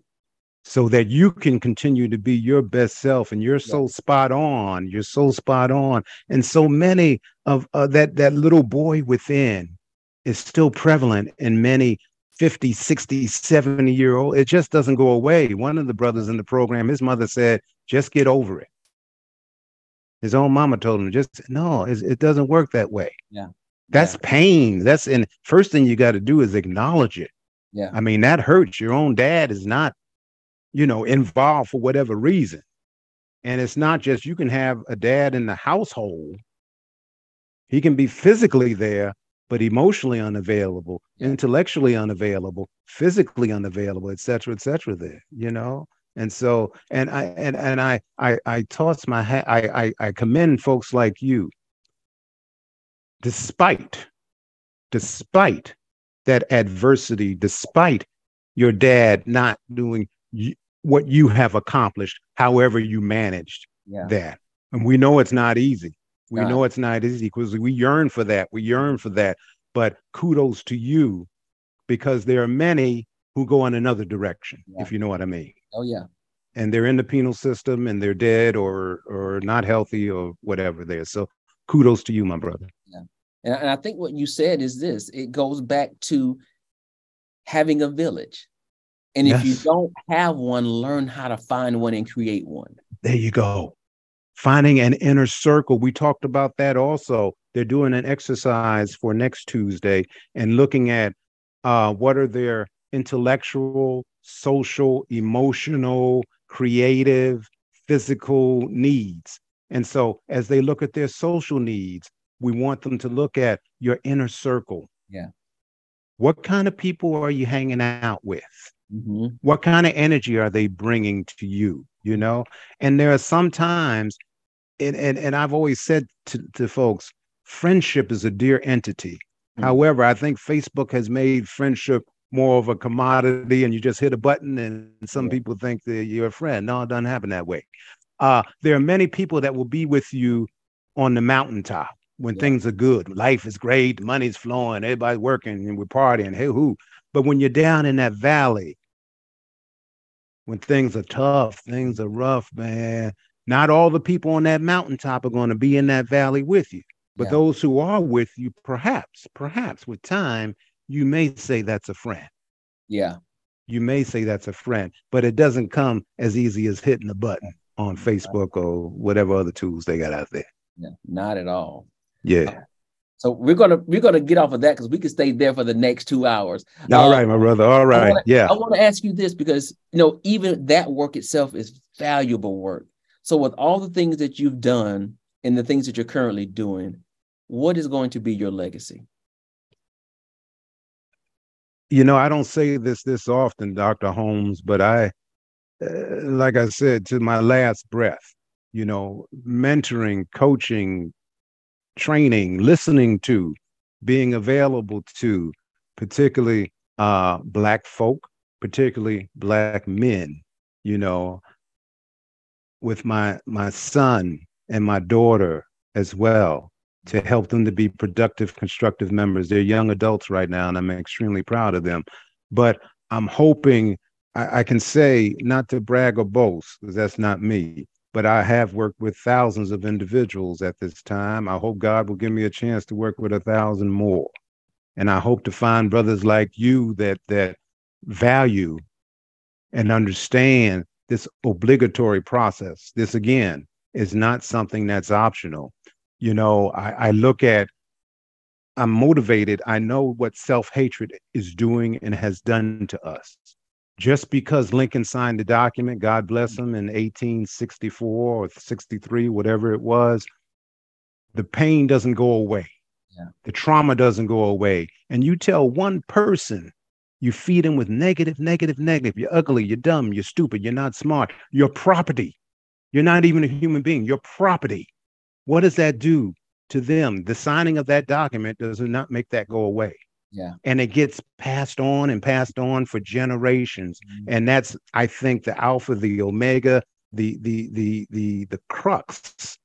so that you can continue to be your best self. And you're so spot on. You're so spot on. And so many of uh, that that little boy within is still prevalent in many 50, 60, 70 year old. It just doesn't go away. One of the brothers in the program, his mother said, just get over it. His own mama told him, just no, it doesn't work that way. Yeah. That's pain. That's and first thing you got to do is acknowledge it. Yeah. I mean, that hurts. Your own dad is not, you know, involved for whatever reason. And it's not just you can have a dad in the household. He can be physically there, but emotionally unavailable, Yeah. intellectually unavailable, physically unavailable, et cetera, et cetera, there, you know? And so, and I and and I I I toss my hat. I, I I commend folks like you, despite, despite that adversity, despite your dad not doing what you have accomplished, however you managed yeah. that. And we know it's not easy. We know it's not easy because we yearn for that. We yearn for that. But kudos to you because there are many who go in another direction, yeah. if you know what I mean. Oh yeah. And they're in the penal system and they're dead or or not healthy or whatever there. So kudos to you, my brother. Yeah. And, and I think what you said is this it goes back to having a village. And if yes. you don't have one, learn how to find one and create one. There you go. Finding an inner circle. We talked about that also. They're doing an exercise for next Tuesday and looking at uh, what are their intellectual, social, emotional, creative, physical needs. And so, as they look at their social needs, we want them to look at your inner circle. Yeah. What kind of people are you hanging out with? Mm-hmm. What kind of energy are they bringing to you? You know, and there are sometimes, and and, and I've always said to, to folks, friendship is a dear entity. Mm-hmm. However, I think Facebook has made friendship more of a commodity and you just hit a button and some people think that you're a friend. No, it doesn't happen that way. Uh, there are many people that will be with you on the mountaintop when yeah. things are good. Life is great, money's flowing, everybody's working and we're partying. Hey, who? But when you're down in that valley, when things are tough, things are rough, man, not all the people on that mountaintop are going to be in that valley with you. But yeah. those who are with you, perhaps, perhaps with time, you may say that's a friend. Yeah. You may say that's a friend, but it doesn't come as easy as hitting a button on Facebook or whatever other tools they got out there. Yeah, not at all. Yeah. So we're gonna we're gonna get off of that because we can stay there for the next two hours. All uh, right, my brother. All right. I wanna, yeah. I want to ask you this because you know even that work itself is valuable work. So with all the things that you've done and the things that you're currently doing, what is going to be your legacy? You know, I don't say this this often, Dr. Holmes, but I, uh, like I said, to my last breath, you know, mentoring, coaching, training, listening to, being available to, particularly uh, Black folk, particularly Black men, you know, with my my son and my daughter as well to help them to be productive, constructive members. They're young adults right now, and I'm extremely proud of them. But I'm hoping I, I can say, not to brag or boast, because that's not me, but I have worked with thousands of individuals at this time. I hope God will give me a chance to work with a thousand more. And I hope to find brothers like you that that value and understand this obligatory process. This again is not something that's optional you know I, I look at i'm motivated. I know what self-hatred is doing and has done to us. Just because lincoln signed the document god bless him in 1864 or 63 whatever it was the pain doesn't go away. Yeah. the trauma doesn't go away. And you tell one person you feed them with negative negative negative. You're ugly you're dumb you're stupid you're not smart. You're property. You're not even a human being. You're property what does that do to them? The signing of that document does not make that go away. Yeah. And it gets passed on and passed on for generations. Mm-hmm. And that's, I think, the alpha, the omega, the the the the the crux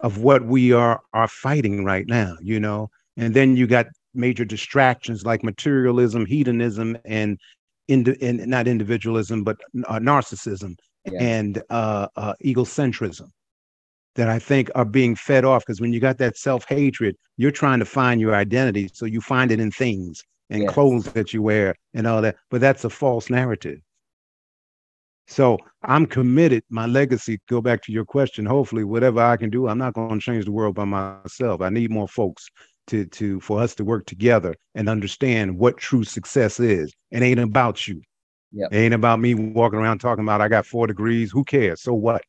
of what we are are fighting right now, you know. And then you got major distractions like materialism, hedonism, and in, in not individualism, but uh, narcissism yeah. and uh, uh, egocentrism that I think are being fed off. Because when you got that self hatred, you're trying to find your identity. So you find it in things and yes. clothes that you wear and all that. But that's a false narrative. So I'm committed. My legacy, go back to your question. Hopefully, whatever I can do, I'm not going to change the world by myself. I need more folks to to for us to work together and understand what true success is. It ain't about you. Yep. It ain't about me walking around talking about I got four degrees. Who cares? So what?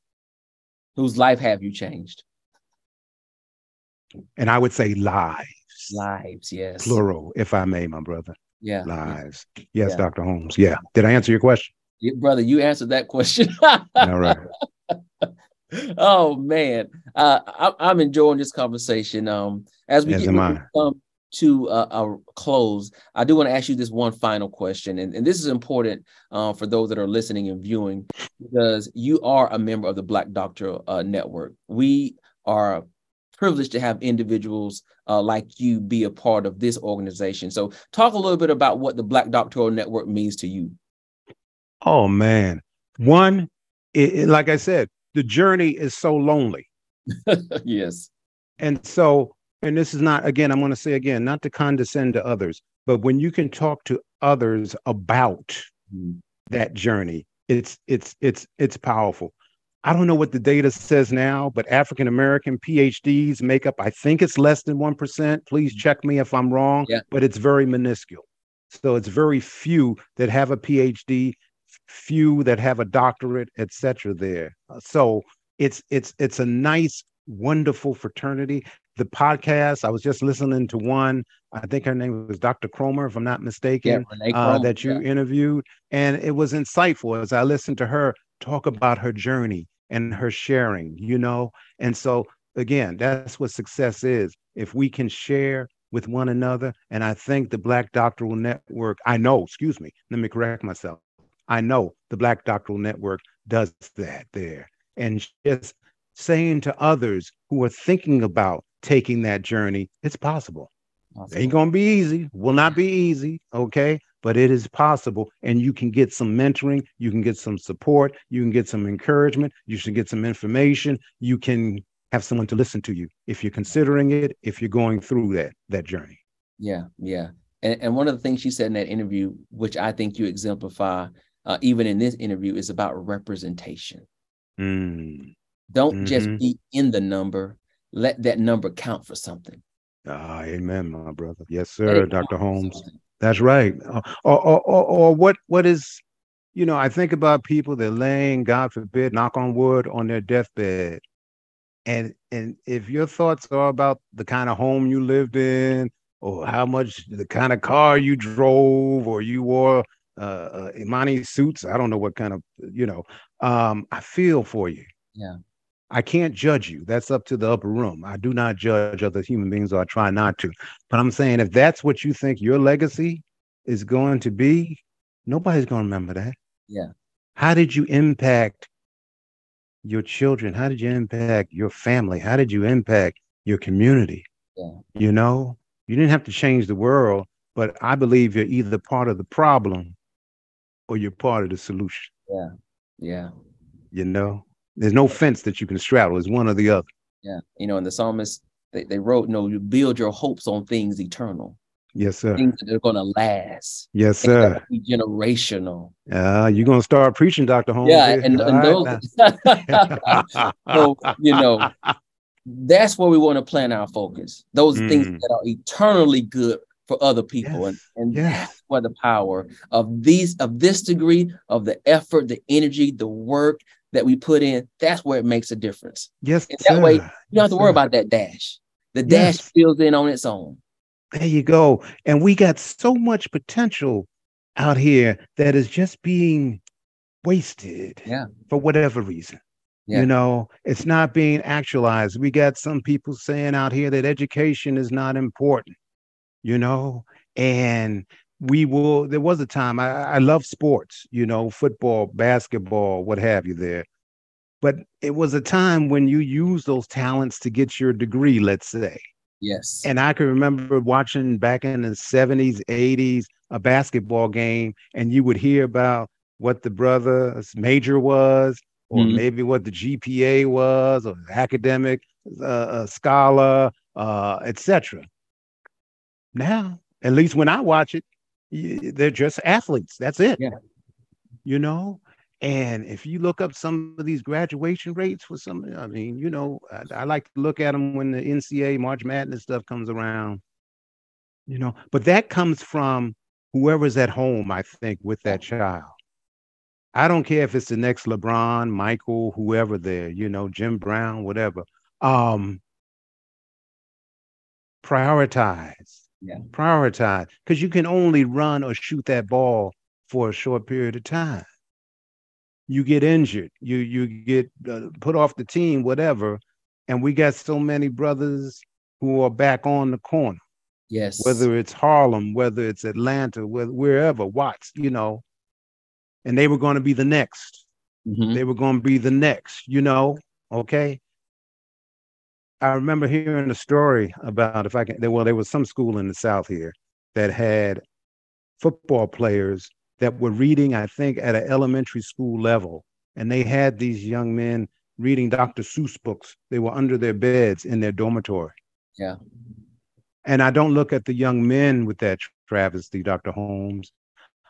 Whose life have you changed? And I would say lives. Lives, yes. Plural, if I may, my brother. Yeah. Lives. Yes, yeah. Dr. Holmes. Yeah. Did I answer your question? Yeah, brother, you answered that question. <laughs> All right. <laughs> oh man, uh, I, am enjoying this conversation. Um, as we as get um, to uh, a close, I do want to ask you this one final question, and, and this is important uh, for those that are listening and viewing because you are a member of the Black Doctor uh, Network. We are privileged to have individuals uh, like you be a part of this organization. So, talk a little bit about what the Black Doctoral Network means to you. Oh man, one, it, it, like I said, the journey is so lonely. <laughs> yes, and so and this is not again i'm going to say again not to condescend to others but when you can talk to others about mm. that journey it's it's it's it's powerful. I don't know what the data says now but african american phds make up i think it's less than 1% please check me if i'm wrong yeah. but it's very minuscule. So it's very few that have a phd few that have a doctorate etc there. So it's it's it's a nice wonderful fraternity the podcast. I was just listening to one. I think her name was Dr. Cromer, if I'm not mistaken, yeah, uh, that you yeah. interviewed, and it was insightful as I listened to her talk about her journey and her sharing. You know, and so again, that's what success is. If we can share with one another, and I think the Black Doctoral Network. I know. Excuse me. Let me correct myself. I know the Black Doctoral Network does that there, and just saying to others who are thinking about taking that journey, it's possible. Awesome. Ain't gonna be easy, will not be easy, okay? But it is possible, and you can get some mentoring, you can get some support, you can get some encouragement, you should get some information, you can have someone to listen to you if you're considering it, if you're going through that that journey. Yeah, yeah. And, and one of the things she said in that interview, which I think you exemplify, uh, even in this interview, is about representation. Mm. Don't mm-hmm. just be in the number, let that number count for something. Ah, amen, my brother. Yes, sir, Dr. Holmes. That's right. Uh, or, or, or, or what what is, you know, I think about people that laying, God forbid, knock on wood, on their deathbed. And and if your thoughts are about the kind of home you lived in, or how much the kind of car you drove, or you wore uh, uh Armani suits, I don't know what kind of, you know, um, I feel for you. Yeah. I can't judge you. That's up to the upper room. I do not judge other human beings, or I try not to. But I'm saying if that's what you think your legacy is going to be, nobody's going to remember that. Yeah. How did you impact your children? How did you impact your family? How did you impact your community? Yeah. You know, you didn't have to change the world, but I believe you're either part of the problem or you're part of the solution. Yeah. Yeah. You know? There's no fence that you can straddle. It's one or the other. Yeah. You know, and the psalmist, they, they wrote, you know, you build your hopes on things eternal. Yes, sir. Things that are going to last. Yes, sir. generational. Yeah, uh, you're going to start preaching, Dr. Holmes. Yeah, and, and those, <laughs> so, you know, that's where we want to plan our focus. Those mm. things that are eternally good for other people. Yes. And, and yes. that's where the power of these of this degree of the effort, the energy, the work, that we put in, that's where it makes a difference. Yes. And that sir. way you don't yes, have to worry sir. about that dash. The dash yes. fills in on its own. There you go. And we got so much potential out here that is just being wasted yeah. for whatever reason. Yeah. You know, it's not being actualized. We got some people saying out here that education is not important, you know, and we will there was a time I, I love sports you know football basketball what have you there. But it was a time when you use those talents to get your degree let's say. Yes. And i can remember watching back in the 70s 80s a basketball game and you would hear about what the brother's major was or mm-hmm. maybe what the gpa was or academic uh, uh, scholar uh, etc now at least when i watch it they're just athletes. That's it. Yeah. You know, and if you look up some of these graduation rates for some, I mean, you know, I, I, like to look at them when the NCAA March Madness stuff comes around. You know, but that comes from whoever's at home, I think, with that child. I don't care if it's the next LeBron, Michael, whoever there, you know, Jim Brown, whatever. Um, prioritize yeah. Prioritize because you can only run or shoot that ball for a short period of time. you get injured, you you get uh, put off the team, whatever. And we got so many brothers who are back on the corner. Yes. Whether it's Harlem, whether it's Atlanta, whether, wherever, Watts, you know, and they were going to be the next. Mm-hmm. They were going to be the next, you know, okay? I remember hearing a story about if I can, well, there was some school in the South here that had football players that were reading, I think, at an elementary school level. And they had these young men reading Dr. Seuss books. They were under their beds in their dormitory. Yeah. And I don't look at the young men with that travesty, Dr. Holmes.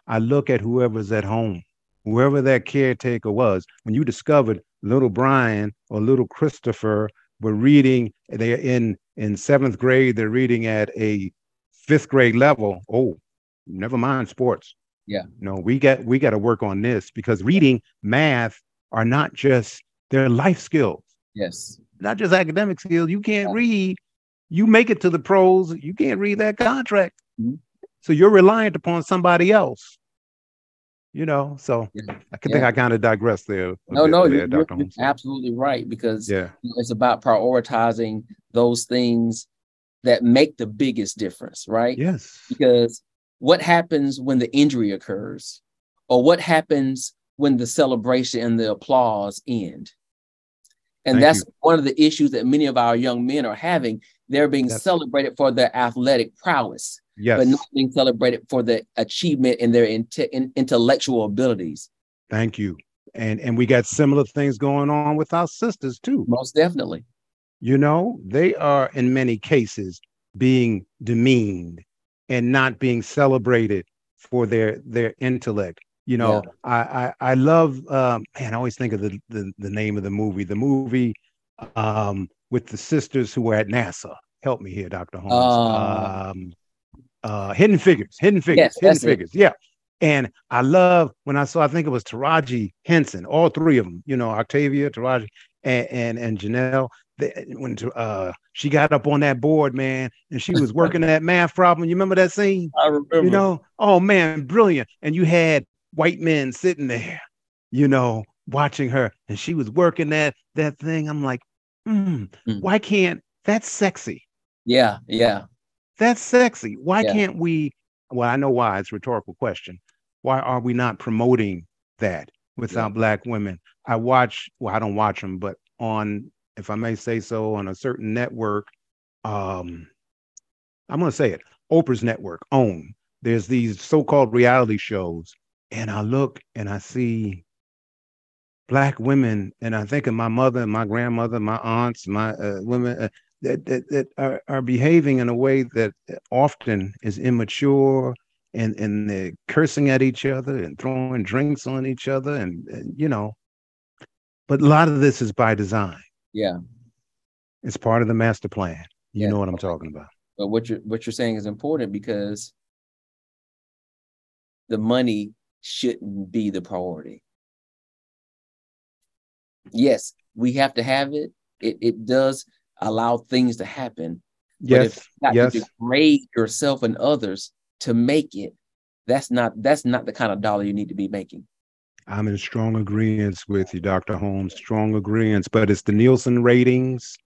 I look at whoever's at home, whoever that caretaker was. When you discovered little Brian or little Christopher were reading, they're in in seventh grade, they're reading at a fifth grade level. Oh, never mind sports. Yeah. No, we got we got to work on this because reading, math are not just they're life skills. Yes. Not just academic skills. You can't yeah. read. You make it to the pros. You can't read that contract. Mm-hmm. So you're reliant upon somebody else you know so yeah. i can yeah. think i kind of digress there no no there, you're, you're absolutely right because yeah. it's about prioritizing those things that make the biggest difference right? Yes. Because what happens when the injury occurs or what happens when the celebration and the applause end? And Thank that's you. one of the issues that many of our young men are having. They're being that's... celebrated for their athletic prowess yes. but not being celebrated for the achievement in their in, intellectual abilities. Thank you. And and we got similar things going on with our sisters too. Most definitely. You know, they are in many cases being demeaned and not being celebrated for their their intellect. You know, yeah. I, I I love um, man. I always think of the, the the name of the movie. The movie um, with the sisters who were at NASA. Help me here, Doctor Holmes. Uh, um, uh, Hidden Figures, Hidden Figures, yes, Hidden Figures. It. Yeah. And I love when I saw, I think it was Taraji Henson, all three of them, you know, Octavia, Taraji, and and, and Janelle. They, when uh, she got up on that board, man, and she was <laughs> working that math problem. You remember that scene? I remember. You know, oh man, brilliant. And you had white men sitting there, you know, watching her, and she was working that that thing. I'm like, mm, mm. why can't that's sexy? Yeah, yeah. That's sexy. Why yeah. can't we? Well, I know why. It's a rhetorical question. Why are we not promoting that without yeah. black women? I watch. Well, I don't watch them, but on, if I may say so, on a certain network, um, I'm going to say it. Oprah's network, OWN. There's these so-called reality shows, and I look and I see black women, and I think of my mother and my grandmother, my aunts, my uh, women. Uh, that, that, that are, are behaving in a way that often is immature and, and they're cursing at each other and throwing drinks on each other and, and you know. But a lot of this is by design. Yeah. It's part of the master plan. You yeah. know what i'm talking about. But what you're what you're saying is important because the money shouldn't be the priority. Yes we have to have it. It, it does allow things to happen. Yes. But if you yes. degrade yourself and others to make it, that's not that's not the kind of dollar you need to be making. I'm in strong agreement with you, Dr. Holmes. Strong agreement, but it's the Nielsen ratings.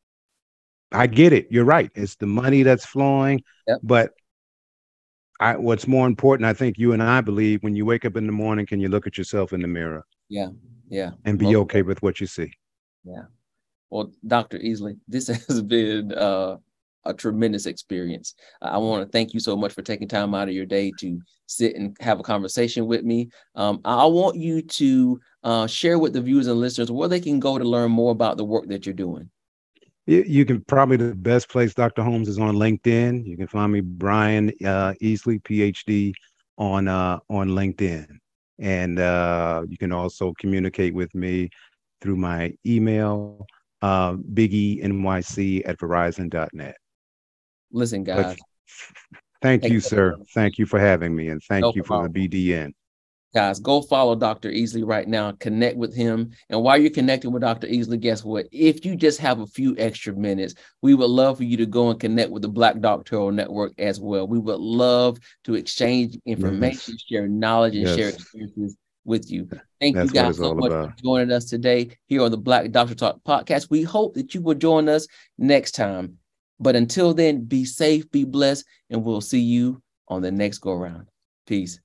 I get it. You're right. It's the money that's flowing. Yep. But I, what's more important, I think you and I believe, when you wake up in the morning, can you look at yourself in the mirror? Yeah. Yeah. And be okay with what you see. Yeah. Well, Dr. Easley, this <laughs> has been uh, a tremendous experience. I want to thank you so much for taking time out of your day to sit and have a conversation with me. Um, I want you to uh, share with the viewers and listeners where they can go to learn more about the work that you're doing. You can probably the best place, Dr. Holmes, is on LinkedIn. You can find me, Brian uh, Easley, PhD, on uh, on LinkedIn, and uh, you can also communicate with me through my email uh, BiggieNYC at Verizon.net. Listen, guys. thank you, sir. Thank you for having me, and thank no you problem. for the BDN. Guys, go follow Dr. Easley right now. Connect with him. And while you're connecting with Dr. Easley, guess what? If you just have a few extra minutes, we would love for you to go and connect with the Black Doctoral Network as well. We would love to exchange information, yes. share knowledge, and yes. share experiences with you. Thank That's you guys so much about. for joining us today here on the Black Doctor Talk podcast. We hope that you will join us next time. But until then, be safe, be blessed, and we'll see you on the next go round. Peace.